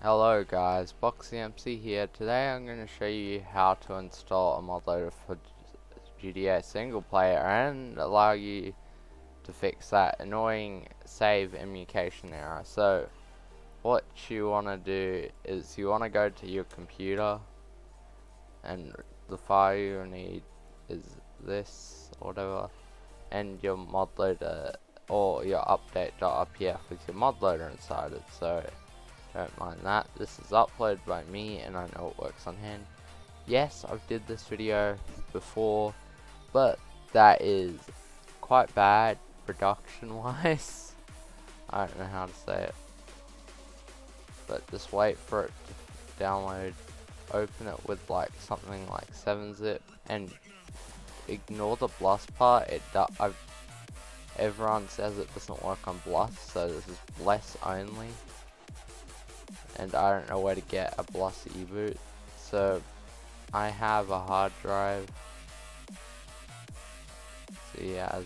Hello guys, BoxxyMC here. Today I'm going to show you how to install a mod loader for GTA single player and allow you to fix that annoying save emulation error. So what you want to do is you want to go to your computer and the file you need is this or whatever and your mod loader or your update.rpf with your mod loader inside it. So don't mind that. This is uploaded by me and I know it works on HEN. Yes, I've did this video before, but that is quite bad production wise. I don't know how to say it. But just wait for it to download. Open it with like something like 7-zip and ignore the BLUS part. It I've everyone says it doesn't work on BLUS, so this is BLES only and I don't know where to get a BLUS e-boot so I have a hard drive. See as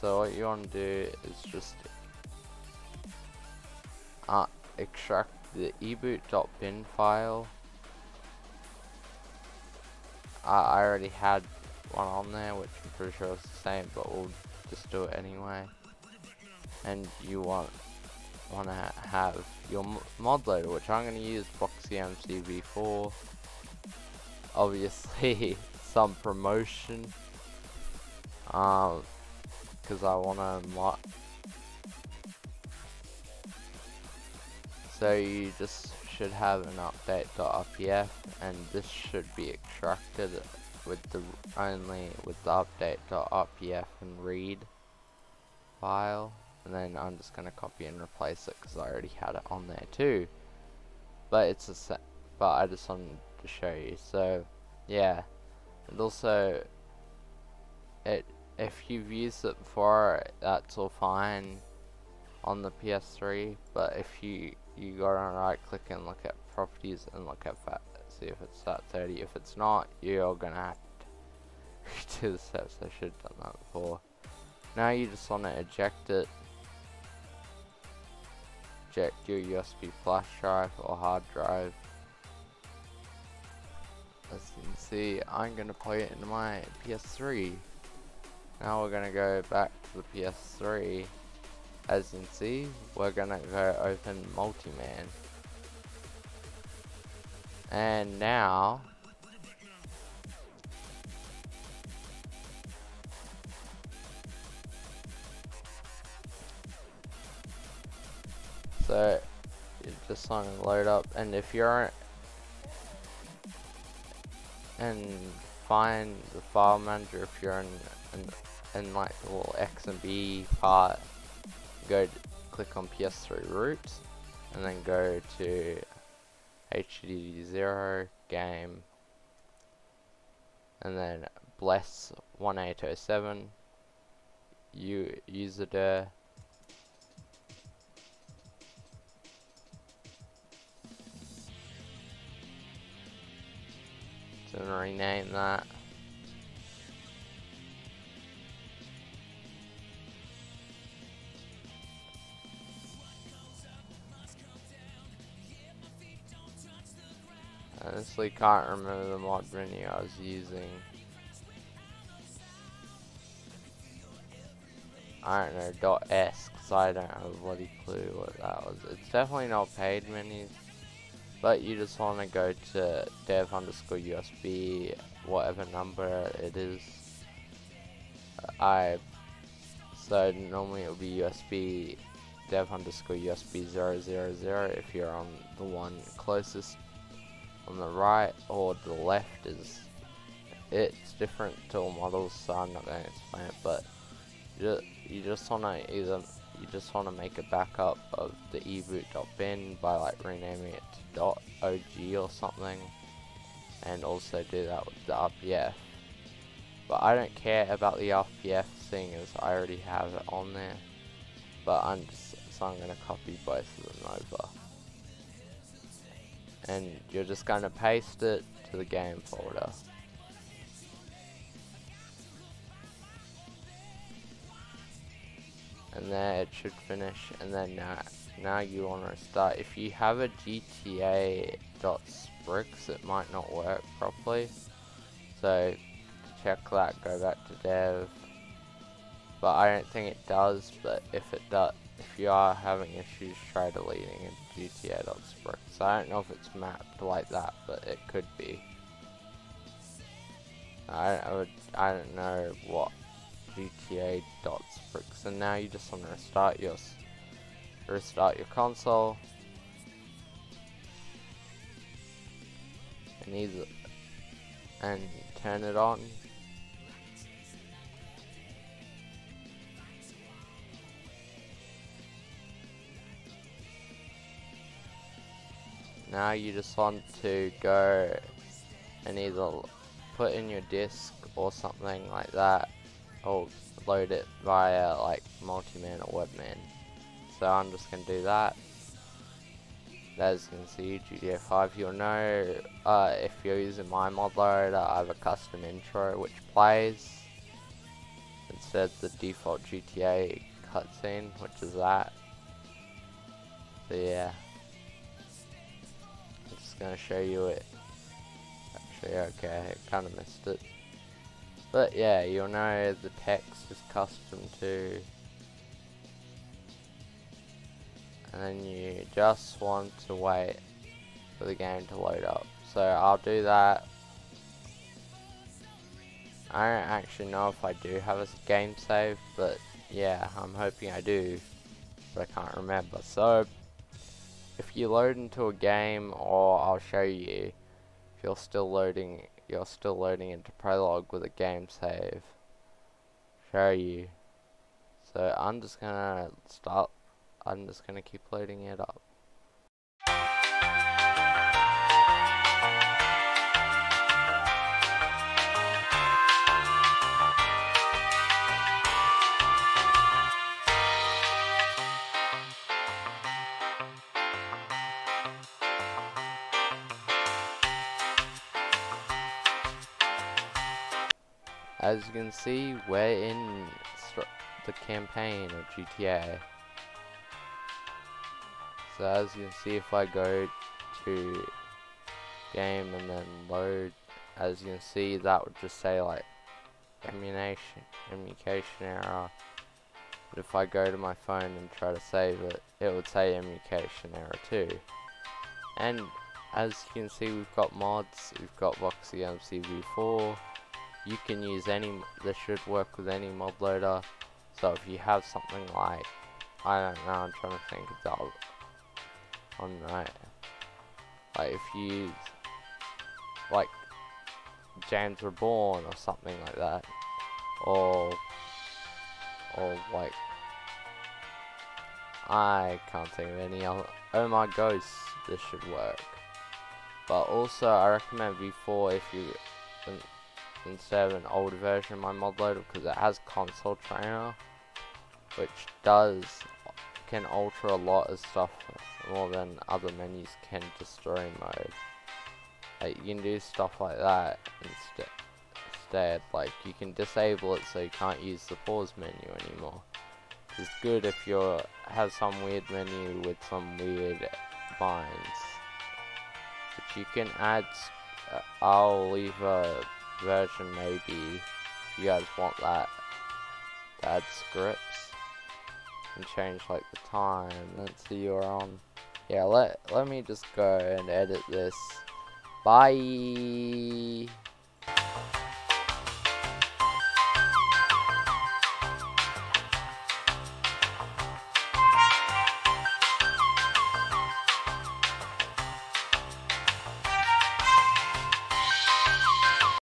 so what you want to do is just uh, extract the eboot.bin file. I already had one on there which I'm pretty sure is the same but we'll just do it anyway and you want want to ha have your mod loader, which I'm going to use BoxxyMC v4. Obviously, some promotion, um, because I want to mod. So you just should have an update.rpf, and this should be extracted with the only with the update.rpf and read file and then I'm just gonna copy and replace it because I already had it on there too. But it's a set but I just wanted to show you. So yeah. And also it if you've used it before that's all fine on the PS3 but if you you go on right click and look at properties and look at that see if it's that 30 if it's not you're gonna have to do the steps. I should have done that before. Now you just want to eject it your USB flash drive or hard drive. As you can see, I'm going to play it in my PS3. Now we're going to go back to the PS3. As you can see, we're going to go open Multiman. And now, So you just want to load up. And if you aren't and find the file manager if you're in in, in like the little X and B part go click on PS3 root and then go to HD0 game and then BLES 1807 you user and rename that. Honestly can't remember the mod menu I was using. I don't know, dot S, because I don't have a bloody clue what that was. It's definitely not paid menus but you just want to go to dev underscore USB whatever number it is. I so normally it will be USB dev underscore USB 000 if you're on the one closest. On the right or the left is it's different to all models so I'm not going to explain it but you, you just want to either you just want to make a backup of the eboot.bin by like renaming it to .og or something and also do that with the RPF but I don't care about the RPF thing as I already have it on there. But I'm just so I'm going to copy both of them over. And you're just going to paste it to the game folder and there it should finish and then now, now you want to start. If you have a GTA .sprx it might not work properly. So check that go back to dev. But I don't think it does but if it does if you are having issues try deleting a GTA GTA.sprx I don't know if it's mapped like that but it could be. I, I would I don't know what GTA.sprx and now you just want to restart your restart your console. And either and turn it on. Now you just want to go and either put in your disk or something like that or load it via like multi-man or webman. So I'm just gonna do that. As you can see GTA 5 you'll know uh, if you're using my mod loader I have a custom intro which plays. Instead of the default GTA cutscene which is that. So yeah. I'm just gonna show you it. Actually okay I kinda missed it but yeah you'll know the text is custom to and then you just want to wait for the game to load up. So I'll do that. I don't actually know if I do have a game save, but yeah, I'm hoping I do, but I can't remember. So if you load into a game, or I'll show you, if you're still loading, you're still loading into Prologue with a game save, show you. So I'm just gonna start I'm just to keep loading it up. As you can see, we're in the campaign of GTA. So as you can see if I go to game and then load as you can see that would just say like emulation emulation error. But if I go to my phone and try to save it it would say emulation error too. And as you can see we've got mods we've got BoxxyMC v4 you can use any this should work with any mod loader so if you have something like I don't know I'm trying to think of that oh, on that. Like if you use, like James Reborn or something like that, or or like I can't think of any other. Oh my ghosts, this should work. But also, I recommend V4 if you instead of an older version of my mod loader because it has console trainer, which does can alter a lot of stuff more than other menus can destroy mode. Like you can do stuff like that instead. Instead, like you can disable it so you can't use the pause menu anymore. It's good if you have some weird menu with some weird binds. But you can add. Uh, I'll leave a version maybe. If you guys want that to add scripts and change like the time that's the you're on yeah let let me just go and edit this. Bye